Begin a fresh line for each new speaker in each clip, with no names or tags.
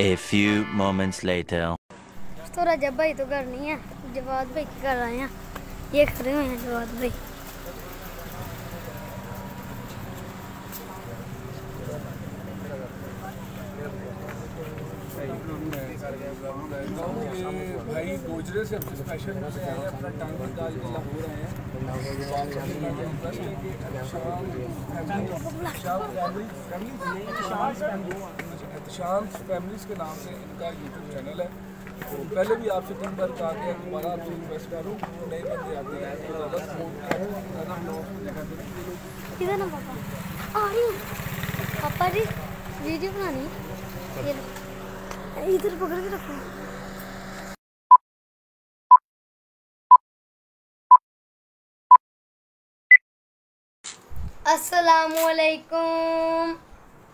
A few moments later.
तो रजब भाई तो घर नहीं है जवाद भाई के घर आए हैं ये खड़े हुए हैं जवाद भाई
भाई गोजरे से हमसे स्पेशल से आए हैं अपना टांग निकाल के लाहौर आए हैं शांत फैमिलीज़ के नाम से इनका यूट्यूब चैनल है। तो पहले भी आपसे तीन बार कहा गया दोबारा आपसे रिक्वेस्ट करूँ, नए बंदे आते हैं तो
पापा? जी वीडियो बनानी इधर पकड़ के रखो। असलकुम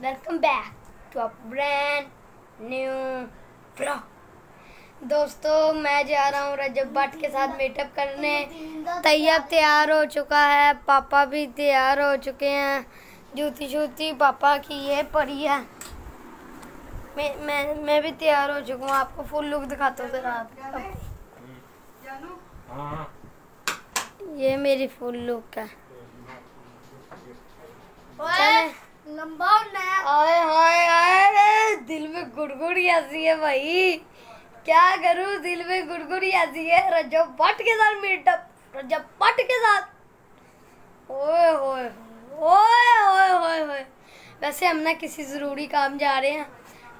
welcome back to a brand new blog दोस्तों मैं जा रहा हूँ रजब भट्ट के साथ मीटअप करने। तैयब तैयार हो चुका है पापा भी तैयार हो चुके हैं। जूती शूती पापा की ये पड़ी है। मैं मैं मैं भी तैयार हो चुका हूँ आपको फुल लुक दिखाता हूँ जरा। ये मेरी फुल लुक है।
लंबा
हाय में गुड़गुड़ी ऐसी है भाई। क्या करूँ? दिल में गुड़गुड़ी ऐसी है। रजब भट्ट के साथ मीटअप रजब भट्ट के साथ। ओए होए ओए होए होए होए वैसे हम ना किसी ज़रूरी काम जा रहे हैं।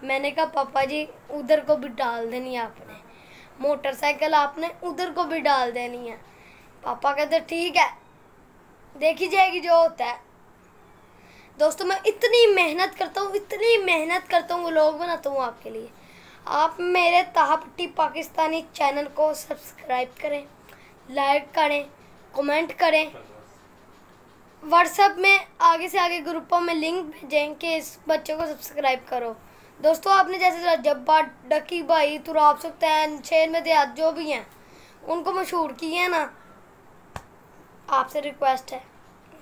मैंने कहा, पापा जी, उधर को भी डाल देनी आपने। मोटरसाइकिल आपने उधर को भी डाल देनी है। पापा कहते, ठीक है, देखी जाएगी जो होता है। दोस्तों, मैं इतनी मेहनत करता हूँ, इतनी मेहनत करता हूँ लोग बनाता हूँ आपके लिए। आप मेरे ताहपट्टी पाकिस्तानी चैनल को सब्सक्राइब करें, लाइक करें, कमेंट करें। व्हाट्सएप में आगे से आगे ग्रुपों में लिंक भेजें कि इस बच्चे को सब्सक्राइब करो। दोस्तों, आपने जैसे जब्बा डकी भाई तुराब सुख्तैन शेर में देहात जो भी हैं, उनको मशहूर किए हैं ना, आपसे रिक्वेस्ट है,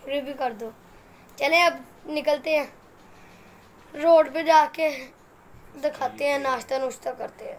रिव्यू कर दो। चलें अब निकलते हैं। रोड पे जाके दिखाते हैं नाश्ता नुश्ता करते हैं।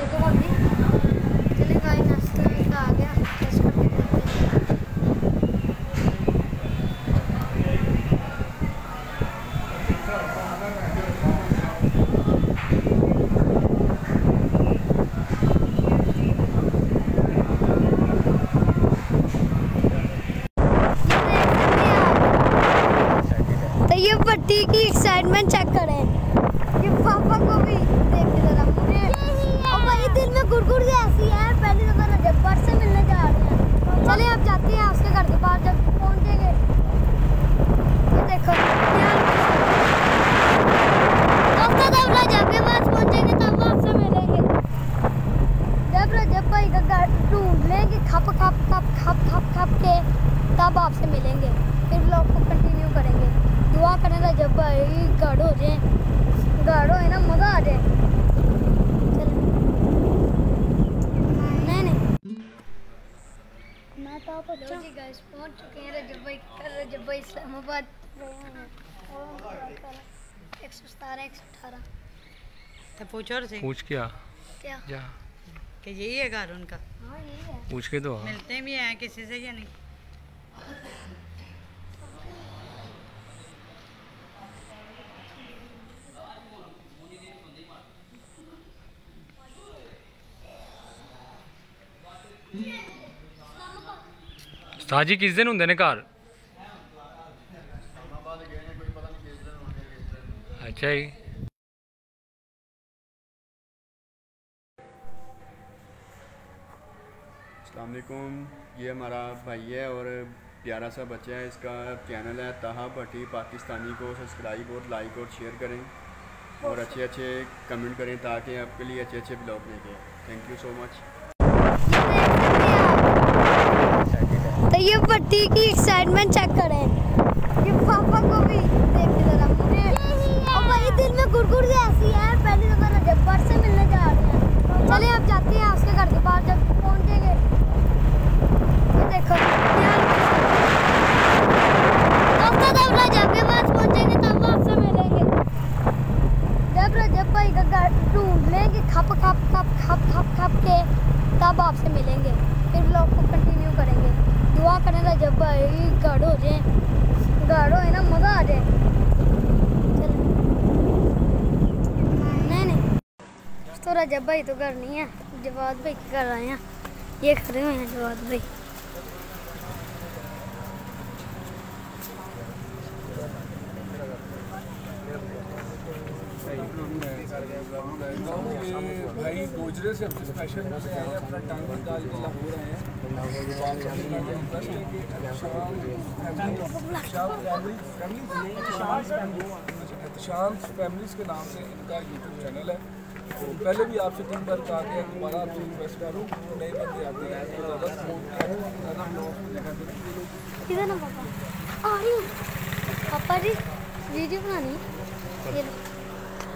ऐसी है, पहली दफ़ा रजब भट्ट से मिलने जा रहे हैं। चलिए अब जाते हैं उसके घर के पास जब पहुँचेंगे। तो देखो जब जब खप खप खप खप खप खप के, तब आपसे मिलेंगे। फिर ब्लॉग को कंटिन्यू करेंगे। दुआ करें रजब भाई गढ़ हो जाए गढ़ हो ना, मज़ा आ जाए चलो। नहीं नहीं मैं बच्चा जी गाइस पहुँच चुके हैं रजब भाई कर रजब भाई इस्लामाबाद। एक सौ सतारह एक सौ अठारह।
तो पूछो और से।
पूछ क्या?
क्या?
क्या
कि यही है घर उनका?
हाँ यही है।
पूछ के तो
मिलते भी हैं किसी से या नहीं?
ਸਾਜੀ ਕਿਸ ਦਿਨ ਹੁੰਦੇ ਨੇ ਘਰ ਅੱਛਾ ਜੀ
अलकुम ये हमारा भाई है और प्यारा सा बच्चा है इसका चैनल है ताहा भट्टी पाकिस्तानी को सब्सक्राइब और लाइक और शेयर करें और अच्छे अच्छे कमेंट करें ताकि आपके लिए अच्छे अच्छे ब्लॉग लेके आए। थैंक यू सो मच
ये पट्टी की एक्साइटमेंट चेक करें। हो जाए है ना? मज़ा आ जाए। नहीं नहीं। तो रजब भाई तो घर नहीं है। जवाद भाई के घर आए हैं। ये खड़े हुए हैं जवाद भाई
ये भाई गोजरे से स्पेशल हैं अपना लाहौर आए हैं शांत फैमिलीज़ के नाम से इनका यूट्यूब चैनल है पहले भी आपसे तीन बार कहा गया दोबारा आपसे रिक्वेस्ट करूँ नए बंदे आते हैं तो ज़्यादा
पापा रही हूँ। पापा जी, वीडियो बनानी है।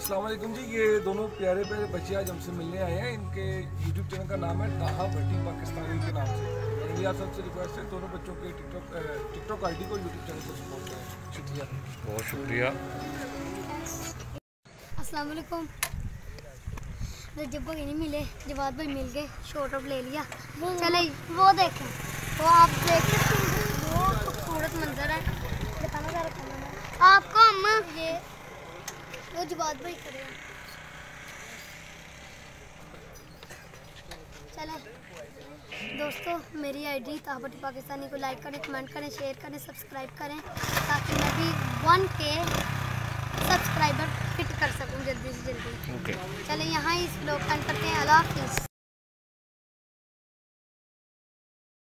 अस्सलाम वालेकुम जी ये दोनों प्यारे प्यारे बच्चे आज हमसे मिलने आए हैं। इनके यूट्यूब चैनल का नाम है ताहा भट्टी पाकिस्तानी के नाम से। मेरी आप सबसे रिक्वेस्ट है दोनों बच्चों के टिकटॉक टिकटॉक आईडी को यूट्यूब चैनल को सपोर्ट करें। शुक्रिया।
बहुत शुक्रिया।
अस्सलाम वालेकुम। रजब भाई नहीं मिले जवाद भाई मिल गए शॉर्ट ऑफ़ ले लिया। चले वो देखें। वो आप देख सकते हैं वो खूबसूरत मंजर है दिखाना जरा कैमरा आपको हम ये वो बात भाई खड़े चलो चले। दोस्तों मेरी आईडी ताबट पाकिस्तानी को लाइक करें कमेंट करें शेयर करें सब्सक्राइब करें ताकि मैं भी वन के सब्सक्राइबर फिट कर सकूँ जल्दी से जल्दी।
Okay.
चले यहाँ ही इस ब्लॉग का करते हैं। अल्लाह हाफिज़।